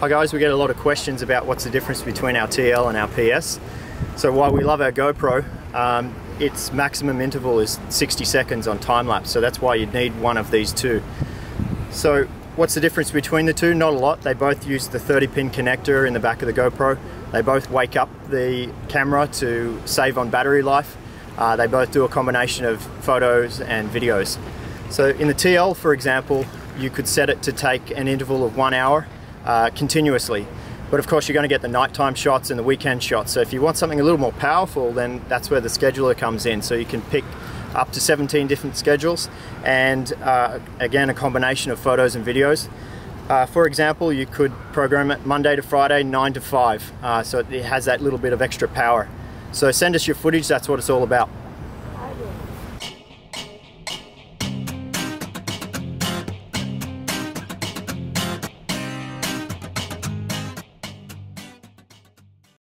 Hi guys, we get a lot of questions about what's the difference between our TL and our PS. So while we love our GoPro, um, its maximum interval is 60 seconds on time lapse, so that's why you'd need one of these two. So what's the difference between the two? Not a lot. They both use the 30 pin connector in the back of the GoPro. They both wake up the camera to save on battery life. Uh, they both do a combination of photos and videos. So in the TL, for example, you could set it to take an interval of one hour uh, continuously. But of course you're going to get the nighttime shots and the weekend shots. So if you want something a little more powerful, then that's where the scheduler comes in. So you can pick up to 17 different schedules and uh, again a combination of photos and videos. Uh, for example, you could program it Monday to Friday, 9 to 5. Uh, so it has that little bit of extra power. So send us your footage, that's what it's all about.